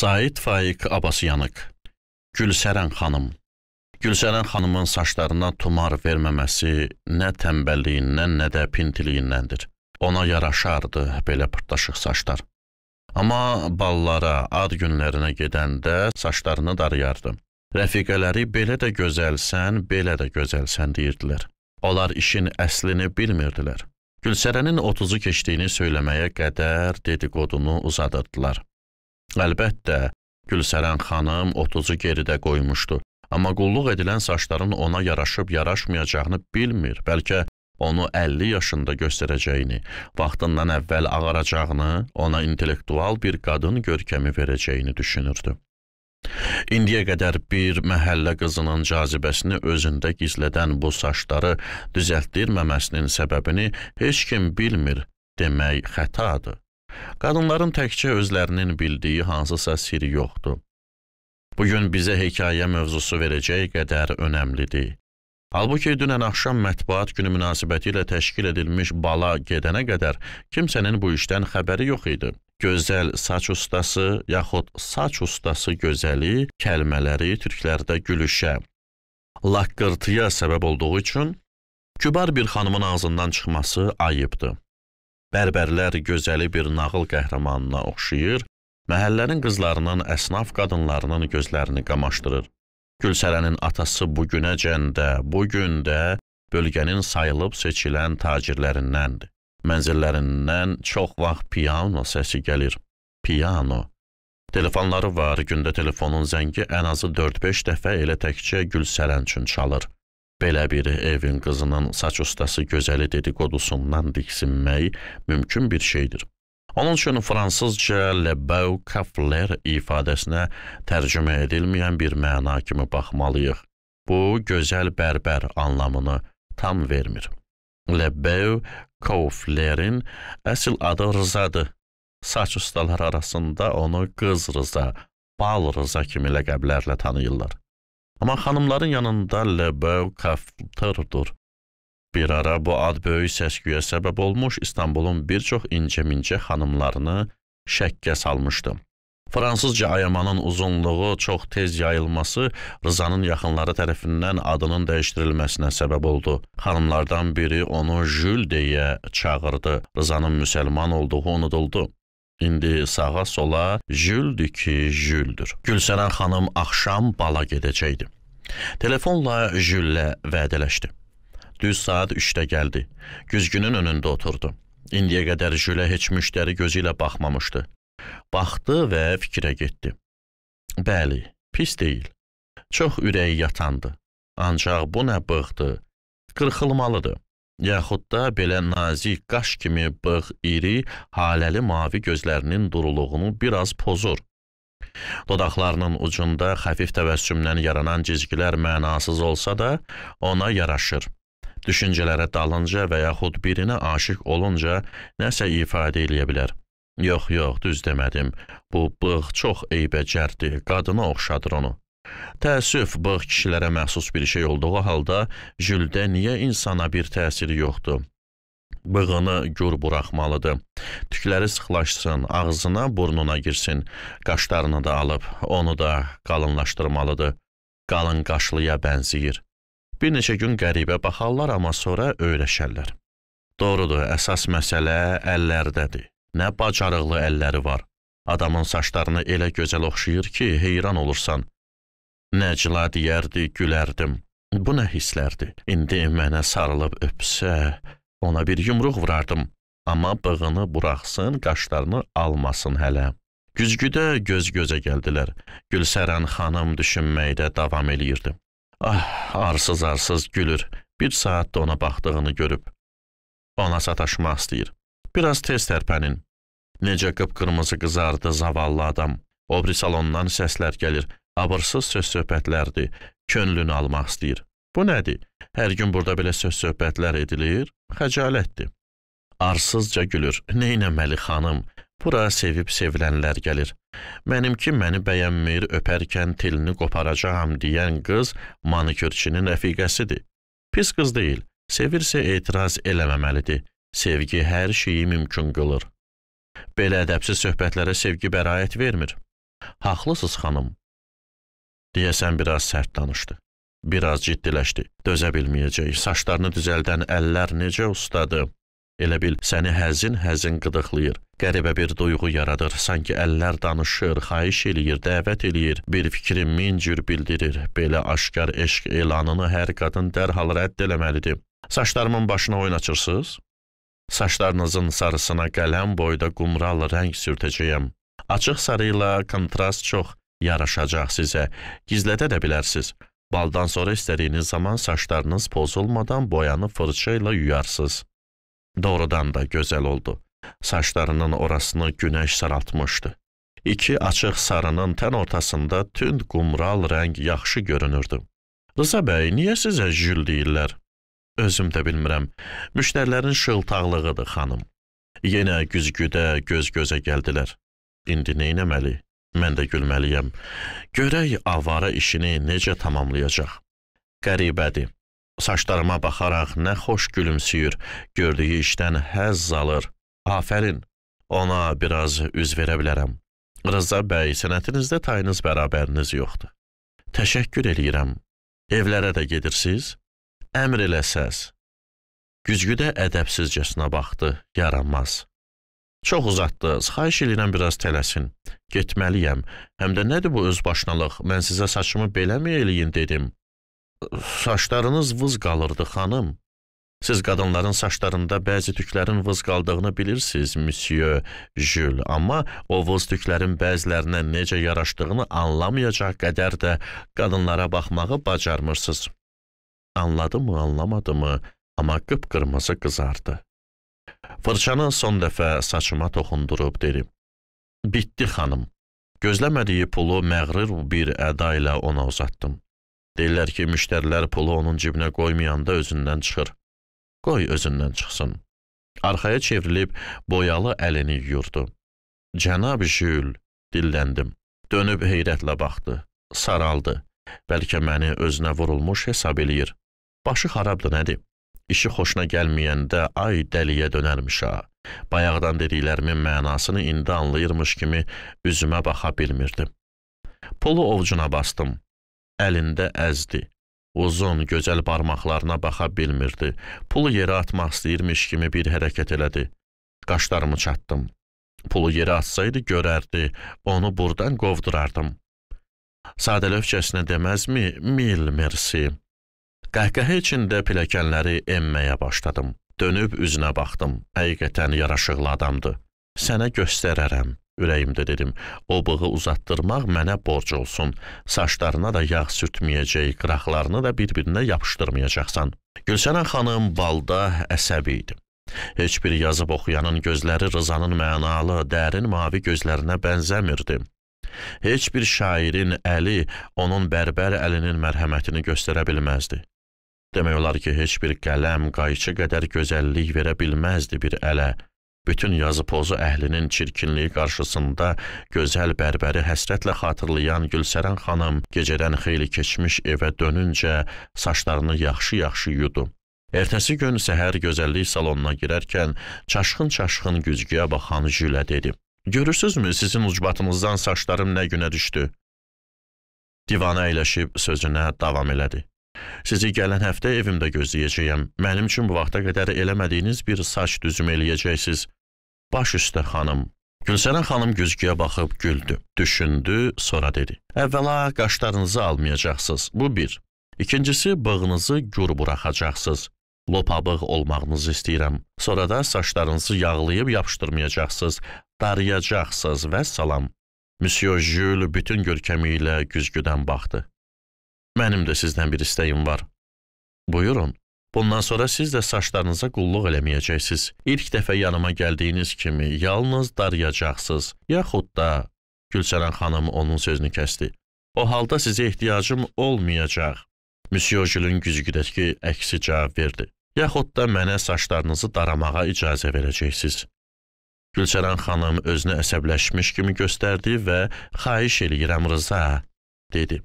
Sait Faik Abbasyanıq Gülsərən xanım Gülsərən xanımın saçlarına tumar verməməsi nə tənbəlliyindən, nə də pintiliyindəndir. Ona yaraşardı belə pırtlaşıq saçlar. Amma ballara, ad günlərinə gedəndə saçlarını darıyardı. Rəfiqələri belə də gözəlsən, belə də gözəlsən deyirdilər. Onlar işin əslini bilmirdilər. Gülsərənin 30-u keçdiyini söyləməyə qədər dediqodunu uzadırdılar. Əlbəttə, Gülsərən xanım 30-u geridə qoymuşdu. Amma qulluq edilən saçların ona yaraşıb yaraşmayacağını bilmir, bəlkə onu 50 yaşında göstərəcəyini, vaxtından əvvəl ağaracağını, ona intellektual bir qadın görkəmi verəcəyini düşünürdü. İndiyə qədər bir məhəllə qızının cazibəsini özündə gizlədən bu saçları düzəltdirməməsinin səbəbini heç kim bilmir demək xətadır. Qadınların təkcə özlərinin bildiyi hansısa sirri yoxdur. Bu gün bizə hekayə mövzusu verəcək qədər önəmlidir. Halbuki dünən axşam mətbuat günü münasibətilə təşkil edilmiş bala gedənə qədər kimsənin bu işdən xəbəri yox idi. Gözəl saç ustası yaxud saç ustası gözəli kəlmələri türklərdə gülüşə, laqqırtıya səbəb olduğu üçün kübar bir xanımın ağzından çıxması ayıbdır. Bərbərlər gözəli bir nağıl qəhrəmanına oxşayır Məhəllənin qızlarının, əsnaf qadınlarının gözlərini qamaşdırır. Gülsərənin atası bu günəcən də, bu gün də bölgənin sayılıb seçilən tacirlərindəndir. Mənzillərindən çox vaxt piano səsi gəlir. Piano. Telefonları var, gündə telefonun zəngi ən azı 4-5 dəfə elə təkcə Gülsərən üçün çalır. Belə bir evin qızının saç ustası gözəli dedikodusundan diksinmək mümkün bir şeydir. Onun üçün fransızca le beau kafler ifadəsinə tərcümə edilməyən bir məna kimi baxmalıyıq. Bu, gözəl bərbər anlamını tam vermir. Le beau kaflerin əsl adı Rızadır. Saç ustalar arasında onu qız Rıza, bal Rıza kimi ləqəblərlə tanıyırlar. Amma xanımların yanında le beau kafterdur. Bir ara bu ad böyük səsküyə səbəb olmuş, İstanbulun bir çox incə-mincə xanımlarını şəkkə salmışdı. Fransızca ayamanın uzunluğu çox tez yayılması Rızanın yaxınları tərəfindən adının dəyişdirilməsinə səbəb oldu. Xanımlardan biri onu Jül deyə çağırdı. Rızanın müsəlman olduğu unuduldu. İndi sağa sola Jüldür ki, Jüldür. Gülsərən xanım axşam bala gedəcəkdi. Telefonla Jüllə vədələşdi. Düz saat 3-də gəldi. Güzgünün önündə oturdu. İndiyə qədər Jülə heç müştəri gözü ilə baxmamışdı. Baxdı və fikrə getdi. Bəli, pis deyil. Çox ürəyi yatandı. Ancaq bu nə bığdır? Qırxılmalıdır. Yaxud da belə nazik qaş kimi bığ iri, haləli mavi gözlərinin duruluğunu biraz pozur. Dodaqlarının ucunda xəfif təbəssümdən yaranan cizgilər mənasız olsa da, ona yaraşır. Düşüncələrə dalınca və yaxud birinə aşiq olunca nəsə ifadə eləyə bilər. Yox, yox, düz demədim. Bu bığ çox eybəcərdir, qadına oxşadır onu. Təəssüf, bığ kişilərə məxsus bir şey olduğu halda jüldə niyə insana bir təsiri yoxdur? Bığını gur buraxmalıdır. Tükləri sıxlaşsın, ağzına, burnuna girsin. Qaşlarını da alıb, onu da qalınlaşdırmalıdır. Qalın qaşlıya bənzəyir. Bir neçə gün qəribə baxarlar, amma sonra öyrəşərlər. Doğrudur, əsas məsələ əllərdədir. Nə bacarıqlı əlləri var. Adamın saçlarını elə gözəl oxşayır ki, heyran olursan. Nəcla deyərdi, gülərdim. Bu nə hisslərdir? İndi mənə sarılıb öpsə, ona bir yumruq vurardım. Amma bığını buraxsın, qaşlarını almasın hələ. Güzgüdə göz-gözə gəldilər. Gülsərən xanım düşünməkdə davam eləyirdi. Ah, arsız-arsız gülür. Bir saat da ona baxdığını görüb. Ona sataşmaq istəyir. Biraz tez tərpənin. Necə qıpqırmızı qızardı zavallı adam. Obri salondan səslər gəlir. Abırsız söz-söhbətlərdir. Könlünü almaq istəyir. Bu nədir? Hər gün burada belə söz-söhbətlər edilir. Xəcalətdir. Arsızca gülür. Neynəməli xanım? Bura sevib sevilənlər gəlir. Mənimki məni bəyənmir, öpərkən tilini qoparacağam deyən qız manikürçinin rəfiqəsidir. Pis qız deyil, sevirsə etiraz eləməməlidir. Sevgi hər şeyi mümkün qılır. Belə ədəbsiz söhbətlərə sevgi bəraət vermir. Haqlısınız xanım. Deyəsən biraz sərt danışdı. Biraz ciddiləşdi. Dözə bilməyəcək. Saçlarını düzəldən əllər necə ustadı. Elə bil səni həzin-həzin qıdıqlayır. Qəribə bir duyğu yaradır. Sanki əllər danışır, xahiş eləyir, dəvət eləyir, bir fikri min cür bildirir. Belə aşkar eşq elanını hər qadın dərhal rədd eləməlidir. Saçlarımın başına oynaçırsınız? Saçlarınızın sarısına qələm boyda qumral rəng sürtəcəyəm. Açıq sarı ilə kontrast çox yaraşacaq sizə. Gizlədə də bilərsiniz. Baldan sonra istədiyiniz zaman saçlarınız pozulmadan boyanı fırça ilə yuyarsınız. Doğrudan da gözəl oldu. Saçlarının orasını günəş saraltmışdı. İki açıq sarının tən ortasında tünd qumral rəng yaxşı görünürdü. Rıza bəy, niyə sizə jül deyirlər? Özüm də bilmirəm. Müştərilərin şıltaqlığıdır, xanım. Yenə güzgüdə göz-gözə gəldilər. İndi nə etməli? Mən də gülməliyəm. Görək avara işini necə tamamlayacaq. Qəribədir. Saçlarıma baxaraq nə xoş gülümsüyür, gördüyü işdən həzz alır. Afərin. Ona biraz üz verə bilərəm. Rıza bəy, sənətinizdə tayınız bərabəriniz yoxdur. Təşəkkür eləyirəm. Evlərə də gedirsiz? Əmr eləsəz. Güzgüdə ədəbsizcəsinə baxdı, yaranmaz. Çox uzatdınız. Xahiş edirəm biraz tələsin. Getməliyəm. Həm də nədir bu özbaşınalıq? Mən sizə saçımı beləmi eləyin dedim. Saçlarınız vız qalırdı, xanım. Siz qadınların saçlarında bəzi tüklərin vız qaldığını bilirsiniz, Monsieur Jules, amma o vız tüklərin bəzilərinə necə yaraşdığını anlamayacaq qədər də qadınlara baxmağı bacarmırsınız. Anladı mı, anlamadı mı, amma qıpqırmızı qızardı. Fırçanı son dəfə saçıma toxundurub dedim. Bitdi xanım. Gözləmədiyi pulu məğrur bir əda ilə ona uzatdım. Deyirlər ki, müştərilər pulu onun cibinə qoymayanda özündən çıxır. Qoy özündən çıxsın. Arxaya çevrilib boyalı əlini yuyurdu. Cənab Jül, dilləndim. Dönüb heyrətlə baxdı. Saraldı. Bəlkə məni özünə vurulmuş hesab eləyir. Başı xarabdır, nədir? İşi xoşuna gəlməyəndə ay dəliyə dönərmiş ha. Bayaqdan dediklərimin mənasını indi anlayırmış kimi üzümə baxa bilmirdim. Pulu ovcuna bastım. Əlində əzdi. Uzun, gözəl barmaqlarına baxa bilmirdi. Pulu yerə atmaq istəyirmiş kimi bir hərəkət elədi. Qaşlarımı çatdım. Pulu yerə atsaydı görərdi, onu burdan qovdurardım. Sadəlövçəsinə deməzmi? Mil mersi. Qəhqəhə içində pilləkənləri enməyə başladım. Dönüb üzünə baxdım. Həqiqətən yaraşıqlı adamdır. Sənə göstərərəm, ürəyimdə dedim. O bığı uzatdırmaq mənə borc olsun. Saçlarına da yağ sürtməyəcək, qıraqlarını da bir-birinə yapışdırmayacaqsan. Gülsənən xanım balda əsəbi idi. Heç bir yazıb oxuyanın gözləri Rızanın mənalı, dərin mavi gözlərinə bənzəmirdi. Heç bir şairin əli onun bərbər əlinin mərhəmətini göstərə bilməzdi. Demək olar ki, heç bir qələm, qayçı qədər gözəllik verə bilməzdi bir ələ. Bütün yazı pozu əhlinin çirkinliyi qarşısında gözəl bərbəri həsrətlə xatırlayan Gülsərən xanım gecədən xeyli keçmiş evə dönüncə saçlarını yaxşı-yaxşı yudu. Ertəsi gün səhər gözəllik salonuna girərkən çaşqın-çaşqın güzgüyə baxan Jülə dedi. Görürsüzmü sizin ucbatınızdan saçlarım nə günə düşdü? Divana əyləşib sözünə davam elədi. Sizi gələn həftə evimdə gözləyəcəyəm. Mənim üçün bu vaxta qədər eləmədiyiniz bir saç düzüm eləyəcəksiniz. Baş üstə xanım. Gülsərən xanım güzgüyə baxıb güldü, düşündü, sonra dedi. Əvvəla qaşlarınızı almayacaqsınız. Bu bir. İkincisi, bığınızı gür buraxacaqsınız. Lopabığ olmağınızı istəyirəm. Sonra da saçlarınızı yağlayıb yapışdırmayacaqsınız, darıyacaqsınız və salam. Monsieur Jules bütün görkəmi ilə güzgüdən baxdı. Mənim də sizdən bir istəyim var. Buyurun. Bundan sonra siz də saçlarınıza qulluq eləməyəcəksiniz. İlk dəfə yanıma gəldiyiniz kimi yalnız darıyacaqsınız, yaxud da Gülsərən xanım onun sözünü kəsdi. O halda sizə ehtiyacım olmayacaq. Monsieur Jülün güzgüdəki əksi cavab verdi. Yaxud da mənə saçlarınızı daramağa icazə verəcəksiniz. Gülsərən xanım özünü əsəbləşmiş kimi göstərdi və xahiş eləyirəm Rıza, dedi.